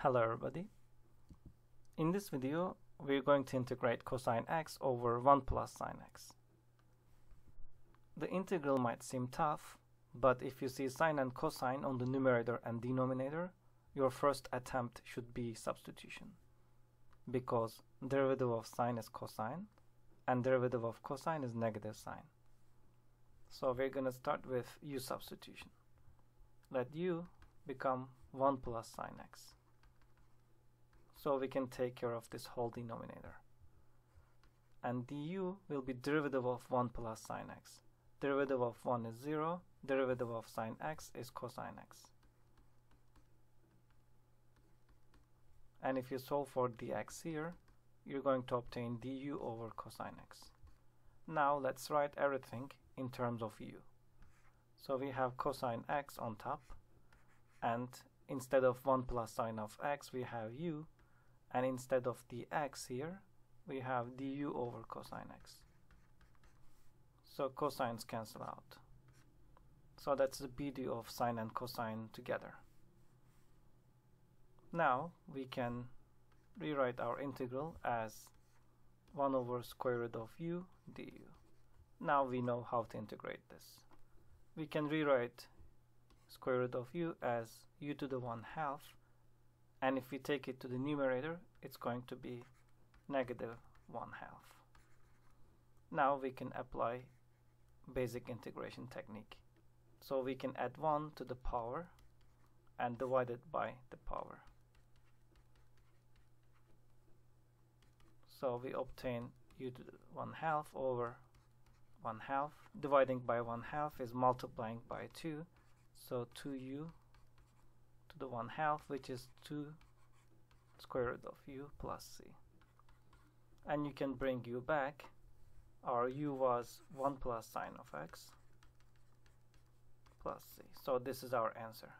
Hello everybody. In this video we're going to integrate cosine x over 1 plus sine x. The integral might seem tough, but if you see sine and cosine on the numerator and denominator, your first attempt should be substitution. Because derivative of sine is cosine and derivative of cosine is negative sine. So we're going to start with u substitution. Let u become 1 plus sine x. So we can take care of this whole denominator. And du will be derivative of 1 plus sine x. Derivative of 1 is 0, derivative of sine x is cosine x. And if you solve for dx here, you're going to obtain du over cosine x. Now let's write everything in terms of u. So we have cosine x on top, and instead of 1 plus sine of x, we have u, and instead of the x here we have du over cosine x. So cosines cancel out. So that's the beauty of sine and cosine together. Now we can rewrite our integral as 1 over square root of u du. Now we know how to integrate this. We can rewrite square root of u as u to the 1 half and if we take it to the numerator it's going to be negative 1 half. Now we can apply basic integration technique. So we can add 1 to the power and divide it by the power. So we obtain u to the 1 half over 1 half. Dividing by 1 half is multiplying by 2. So 2u to the 1 half which is 2 square root of u plus c. And you can bring u back. Our u was 1 plus sine of x plus c. So this is our answer